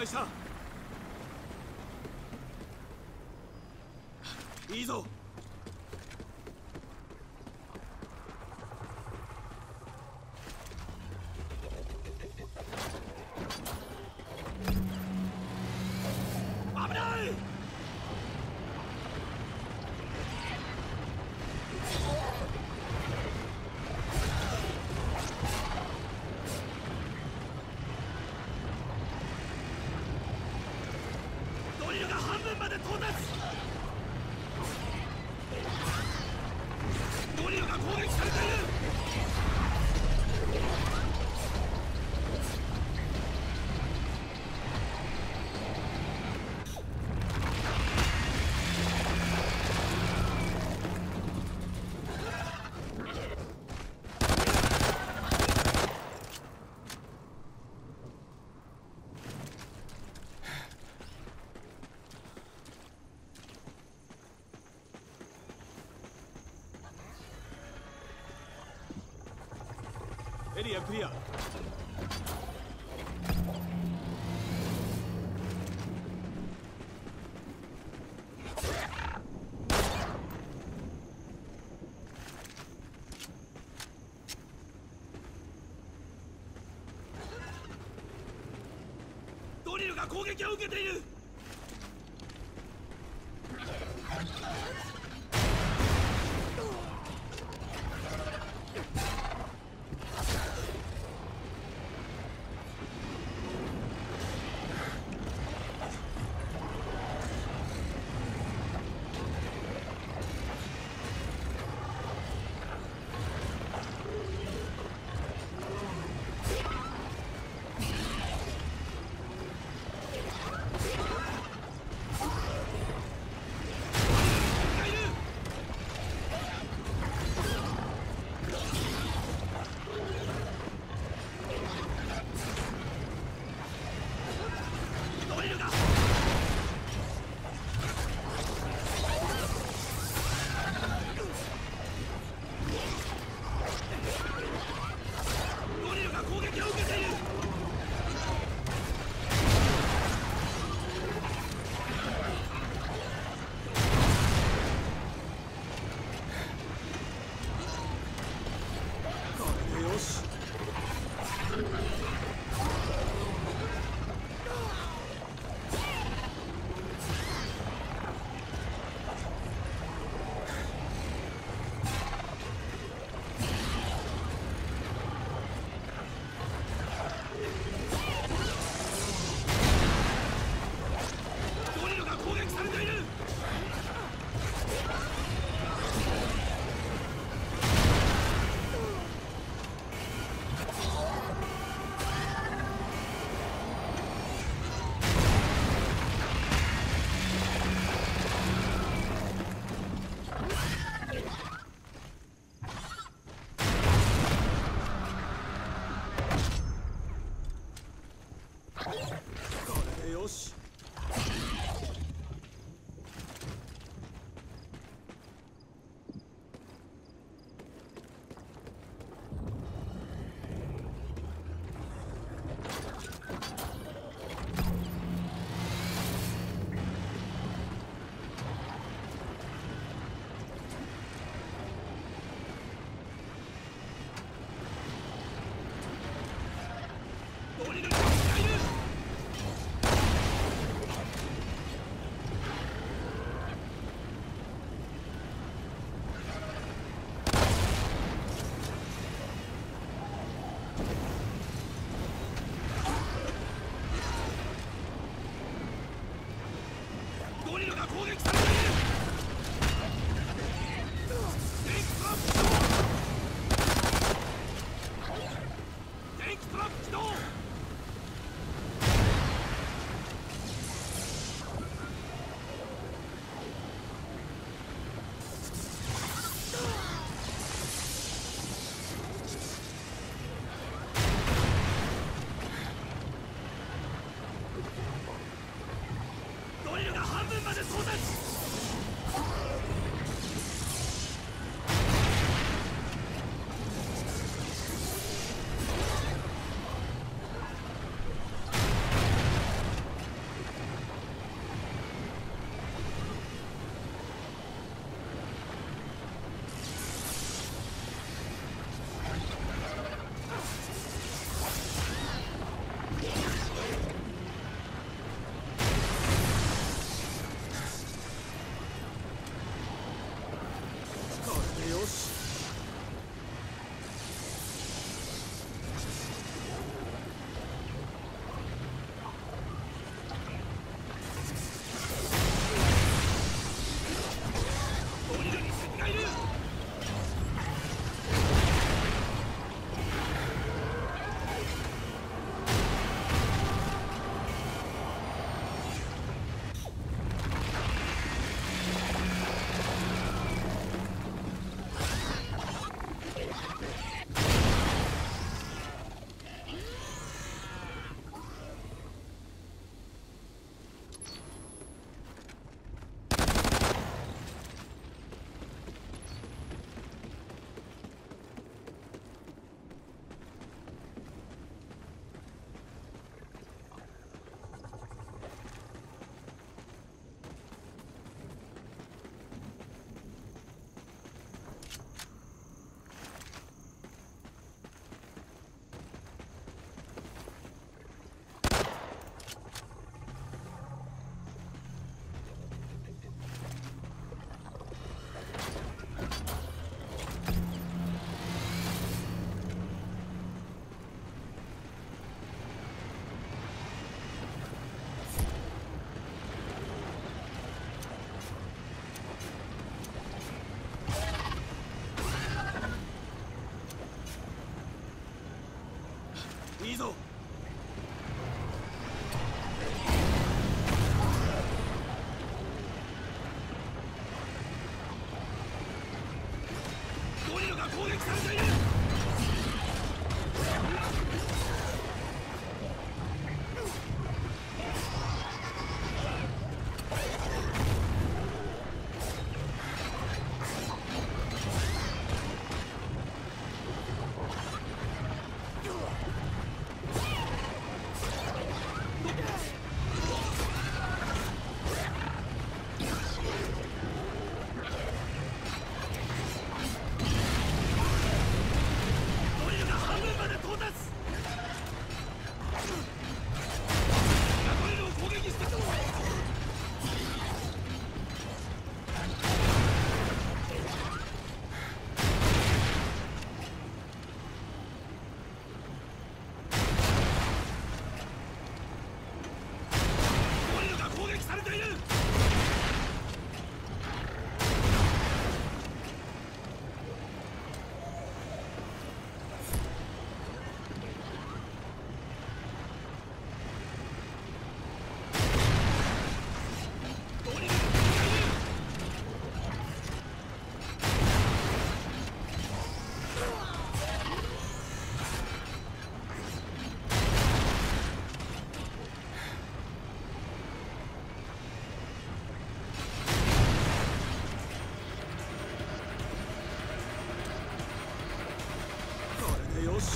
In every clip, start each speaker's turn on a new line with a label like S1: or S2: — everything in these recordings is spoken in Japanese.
S1: 阁下エリアクリアドリルが攻撃を受けている。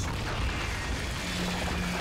S1: Thank you.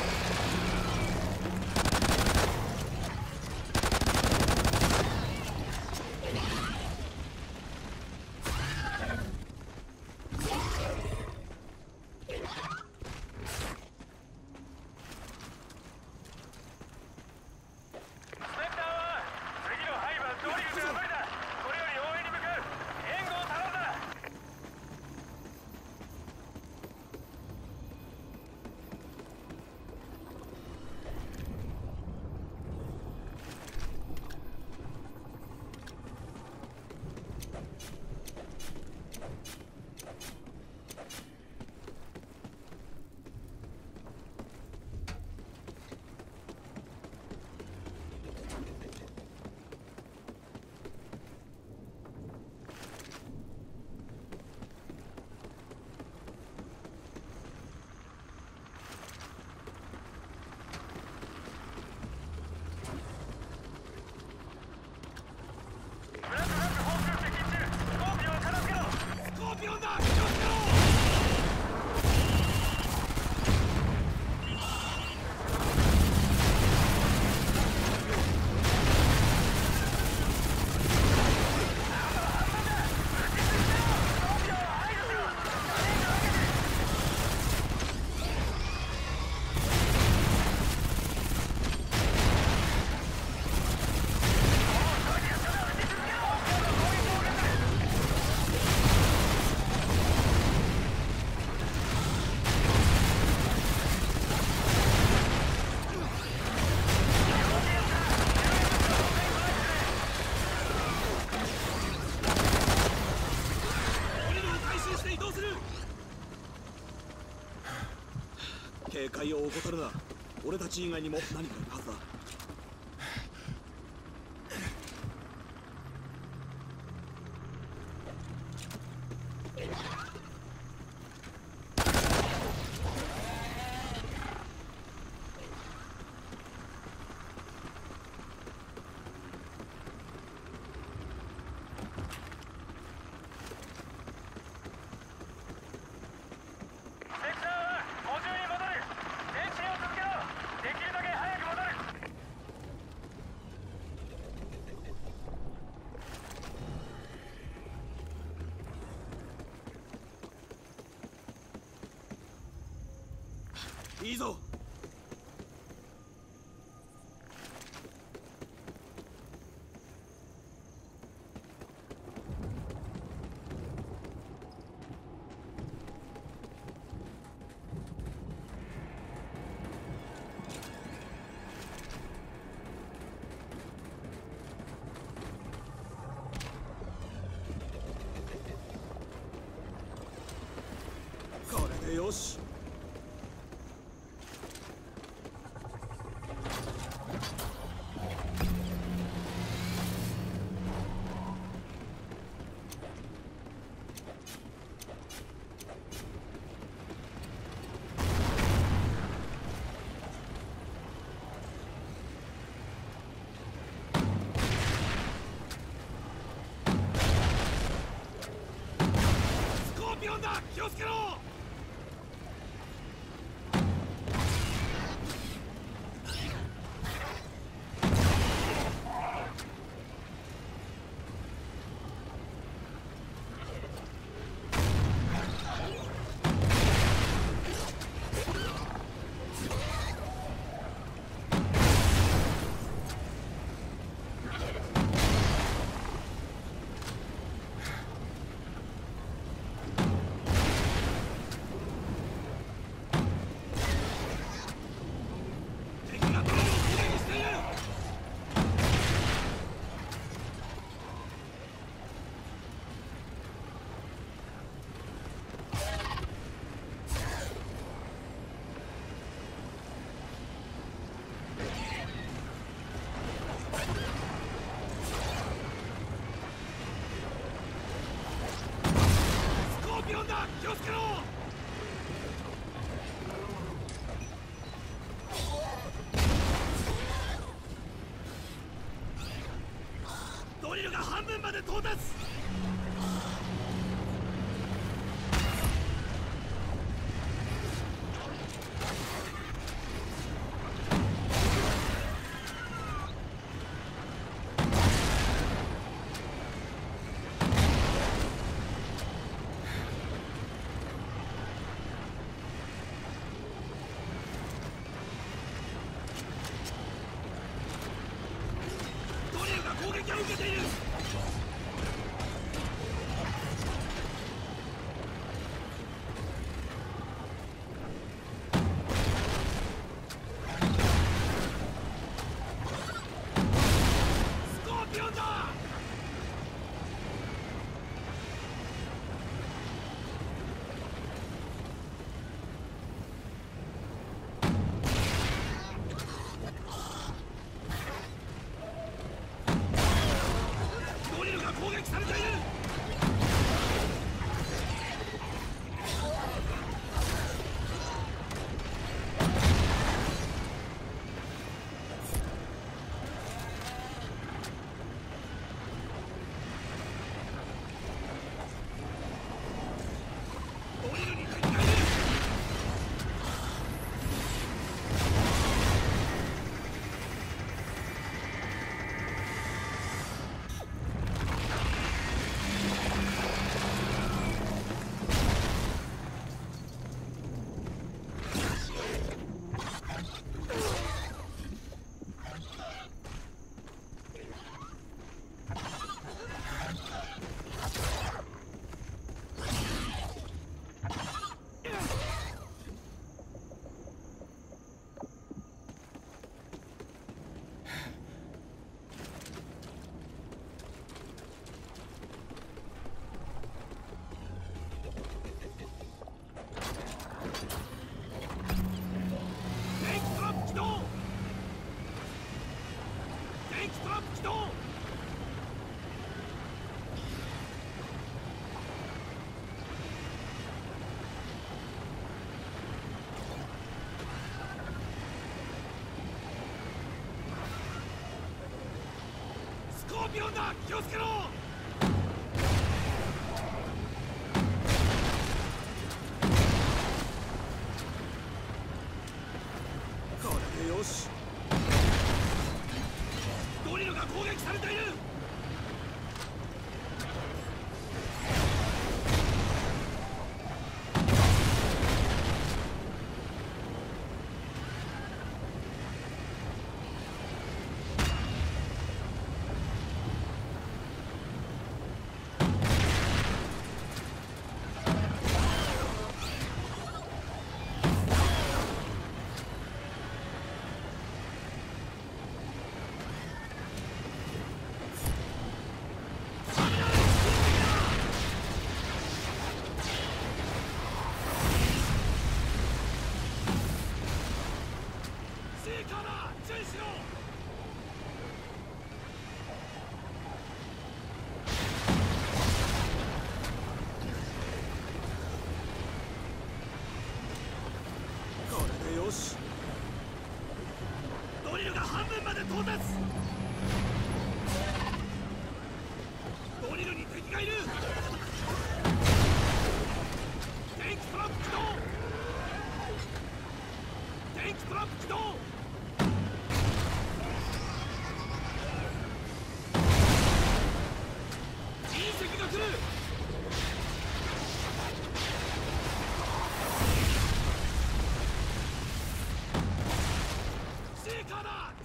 S1: を怠るな。俺たち以外にも何かてよし。気をつけろ。到達ピロンだ気をつけろ！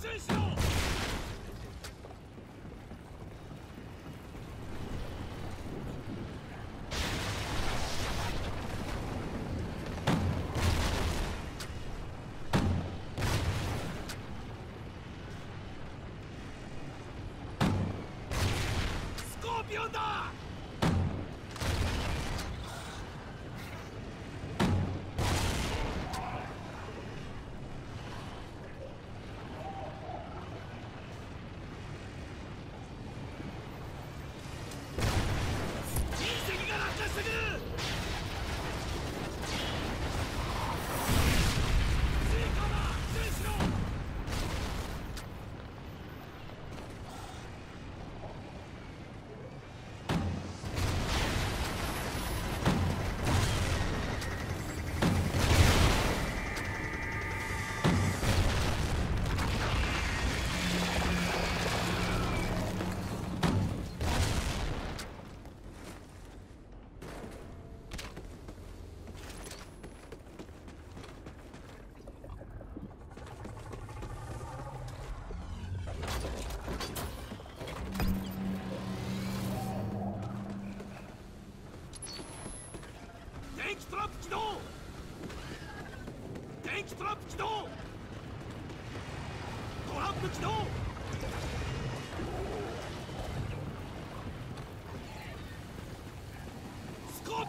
S1: Position!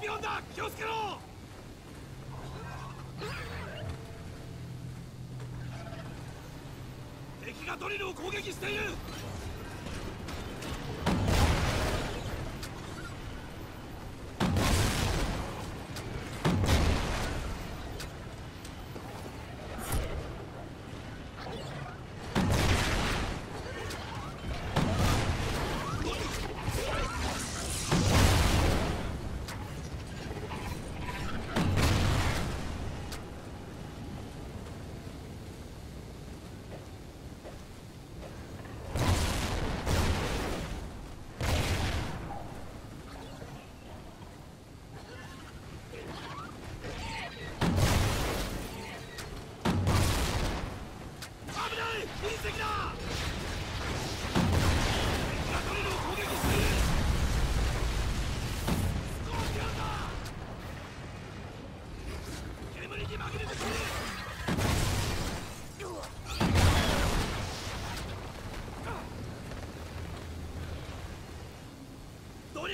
S1: ピオンだ気をつけろ敵がドリルを攻撃している。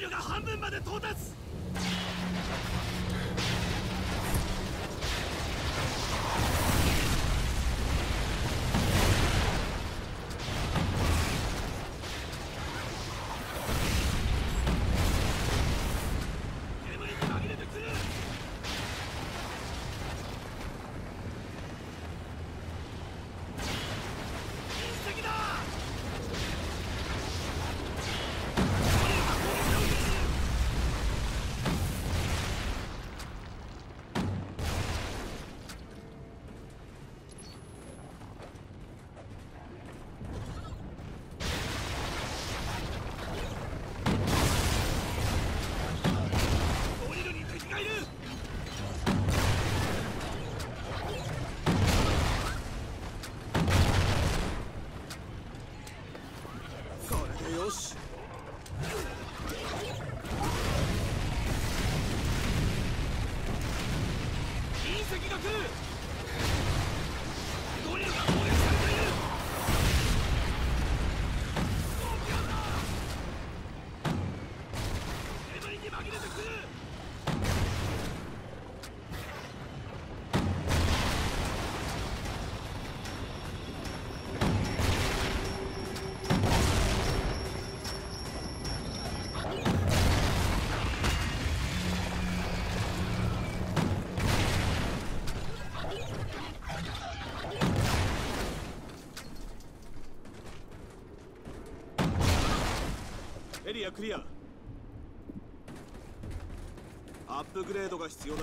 S1: が半分まで到達リアクリア。アップグレードが必要だ。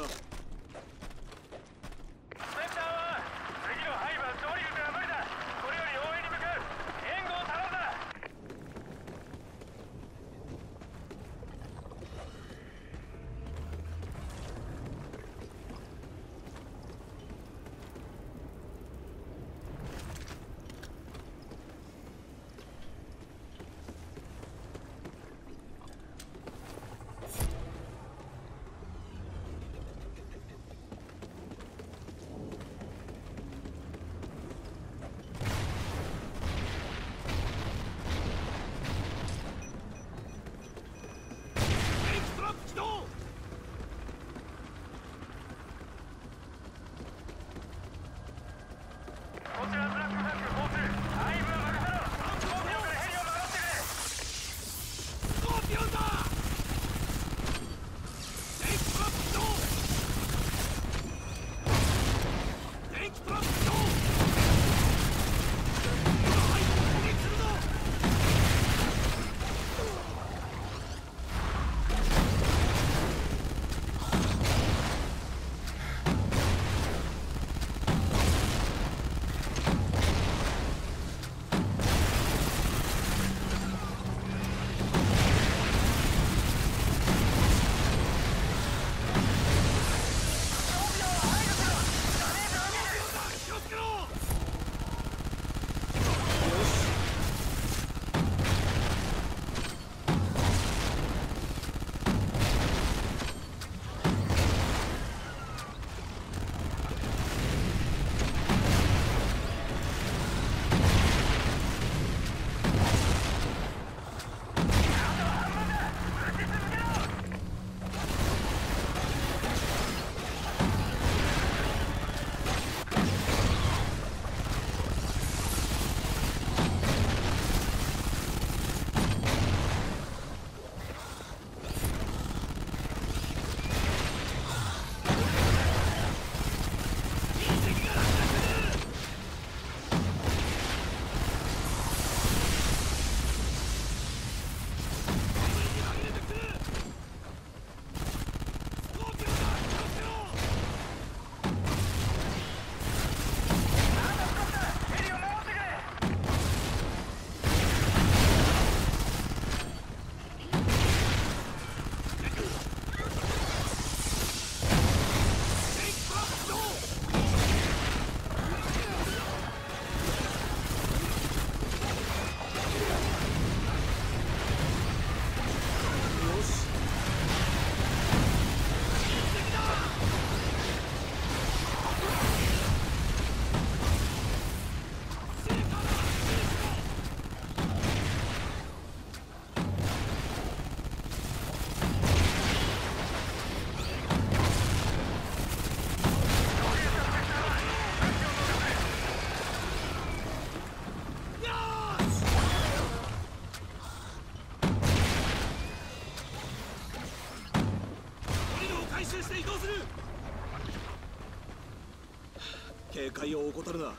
S2: を
S1: 怠るな。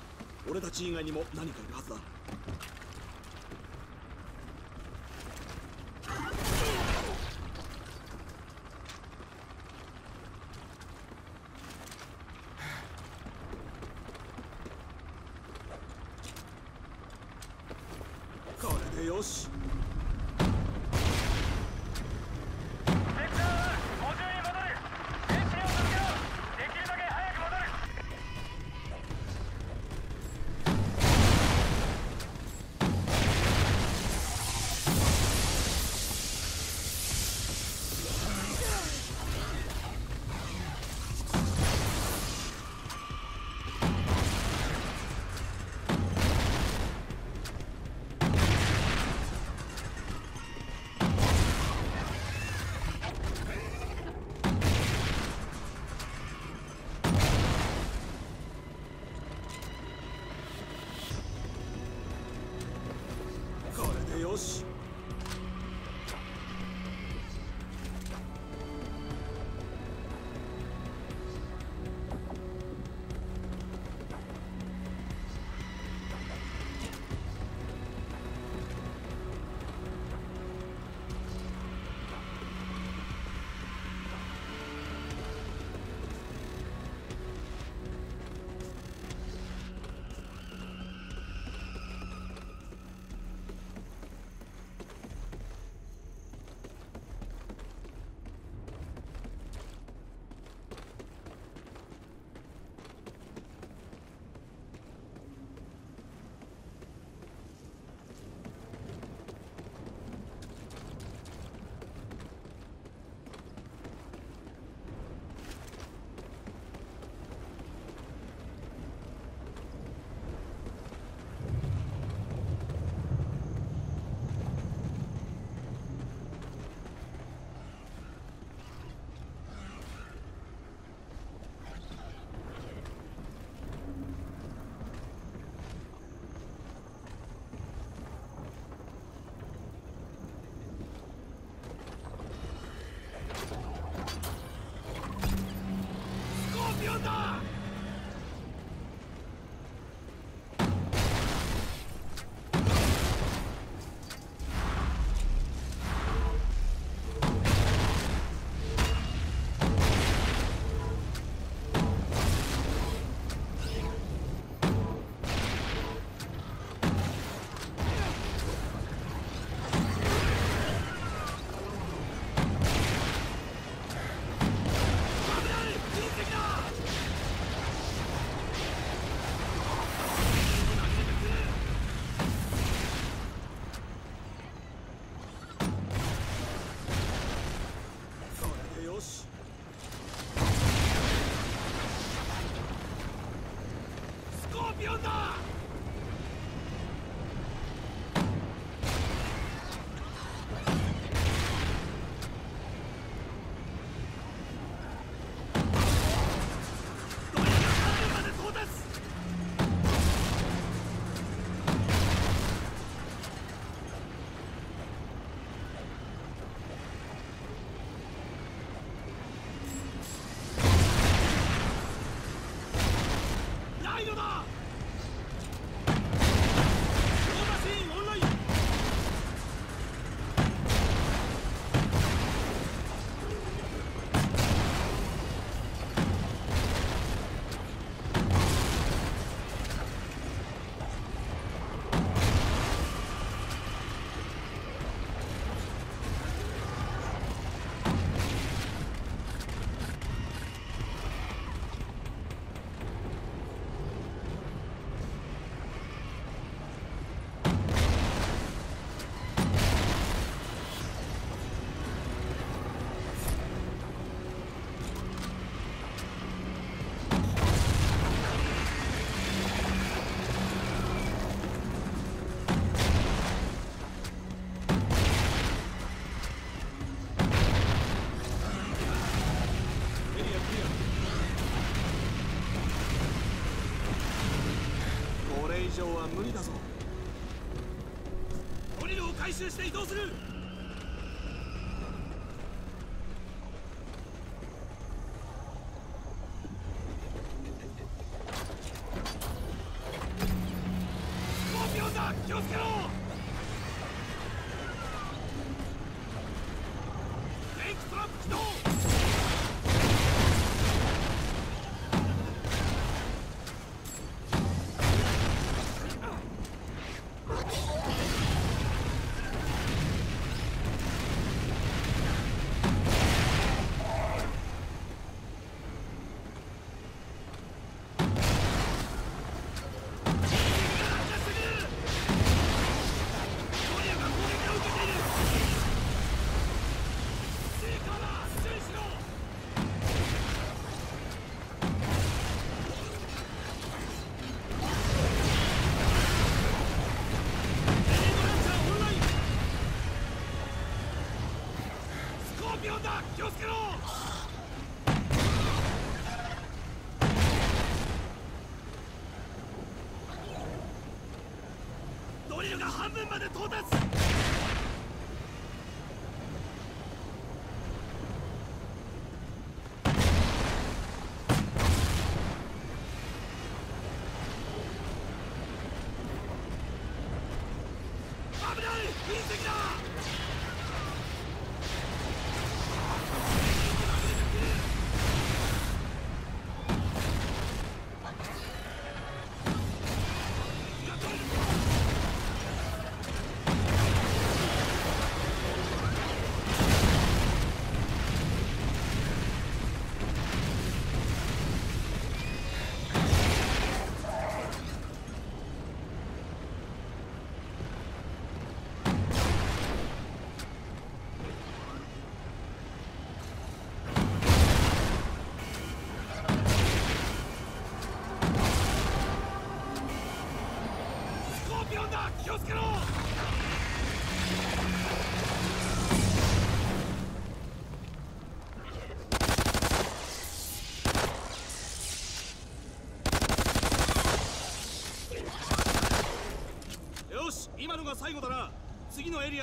S1: 俺たち以外にも何かいるはずだ。close.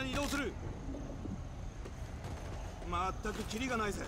S1: アに移動する。全くキリがないぜ。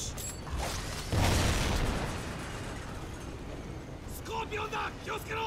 S1: スコーピオンだ気をつけろ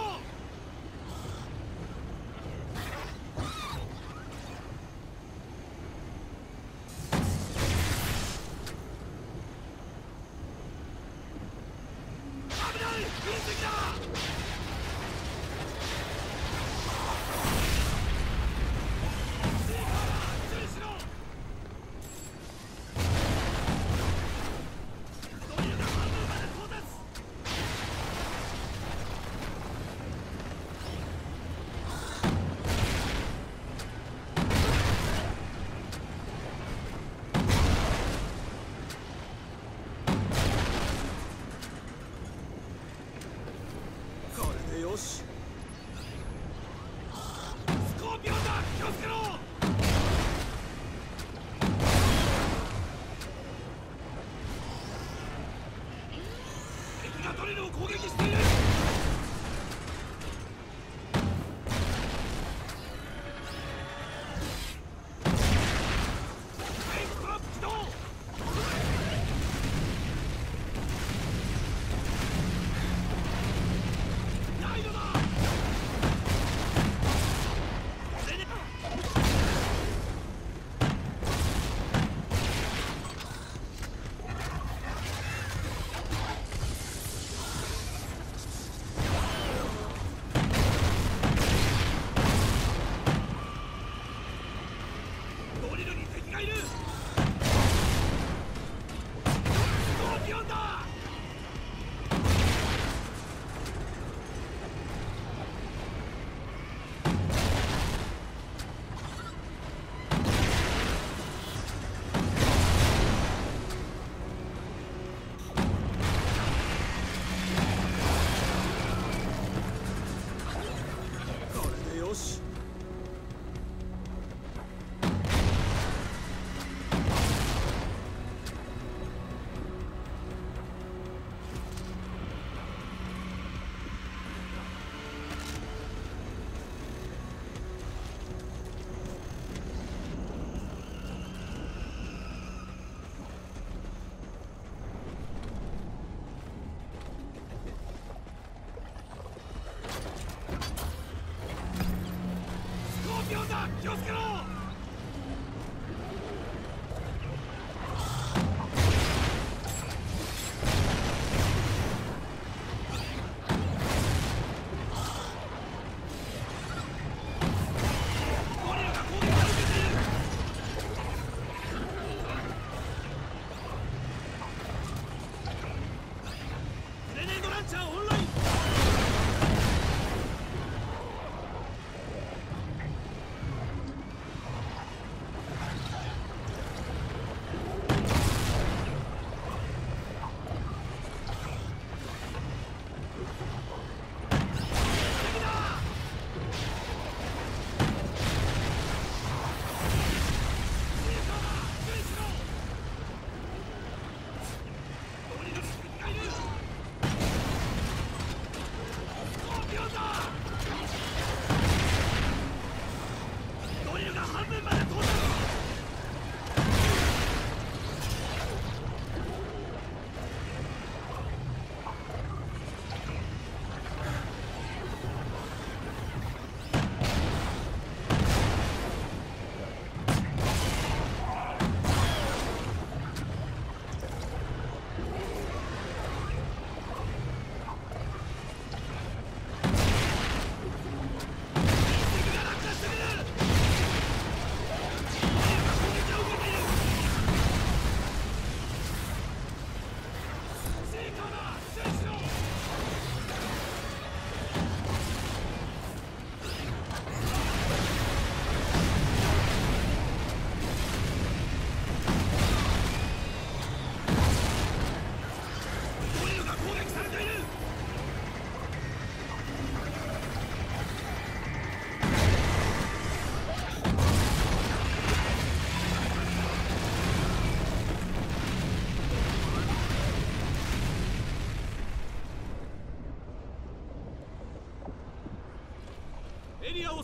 S1: 자,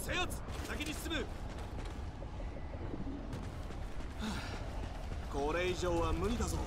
S1: 制圧先に進む、これ以上は無理だぞ。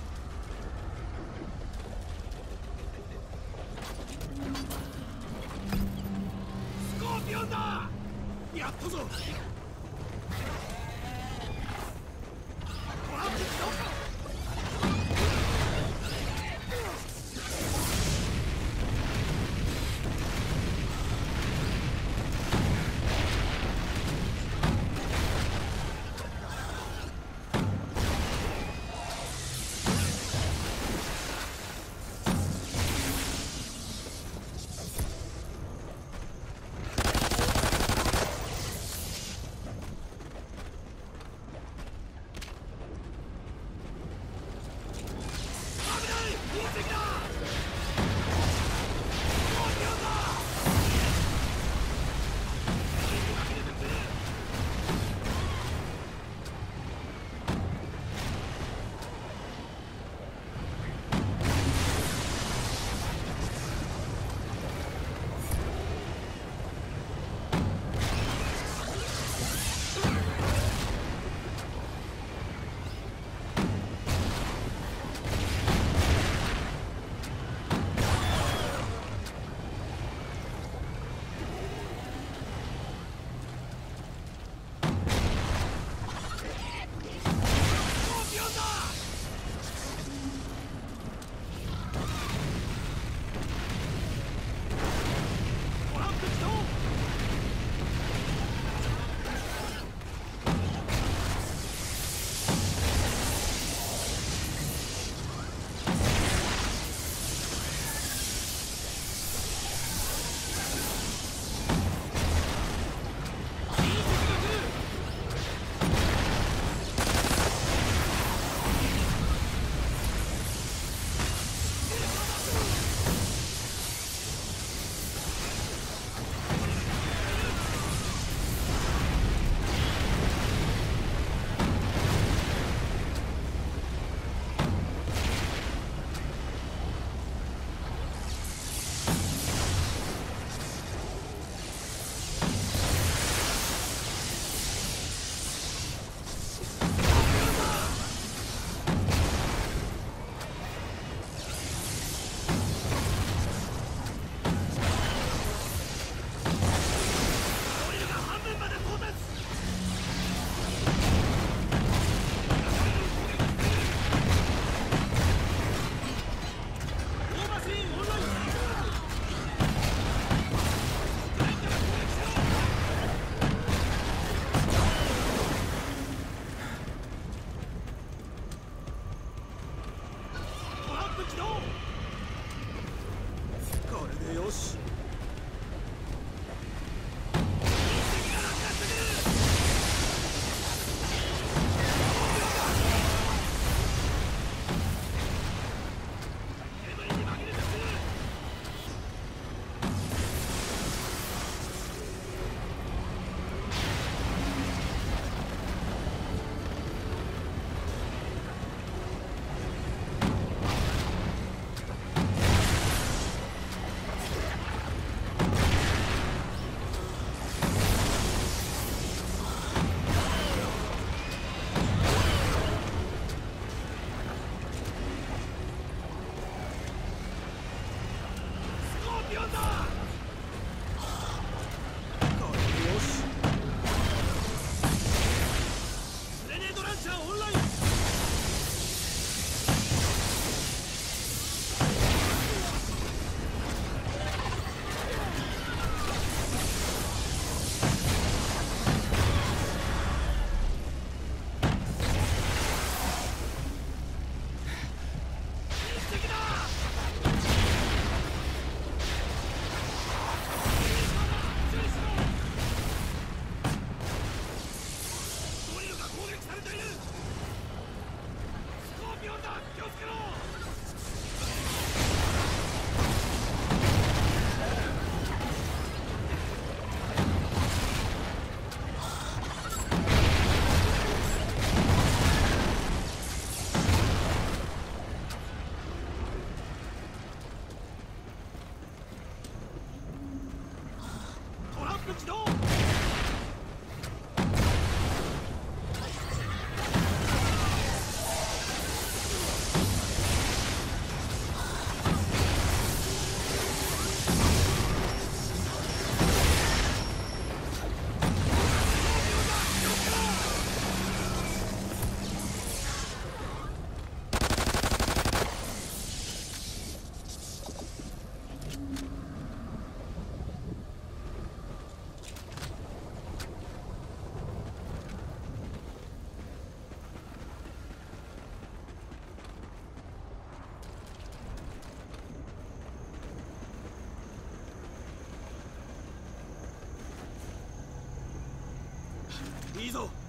S1: い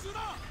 S1: 知道。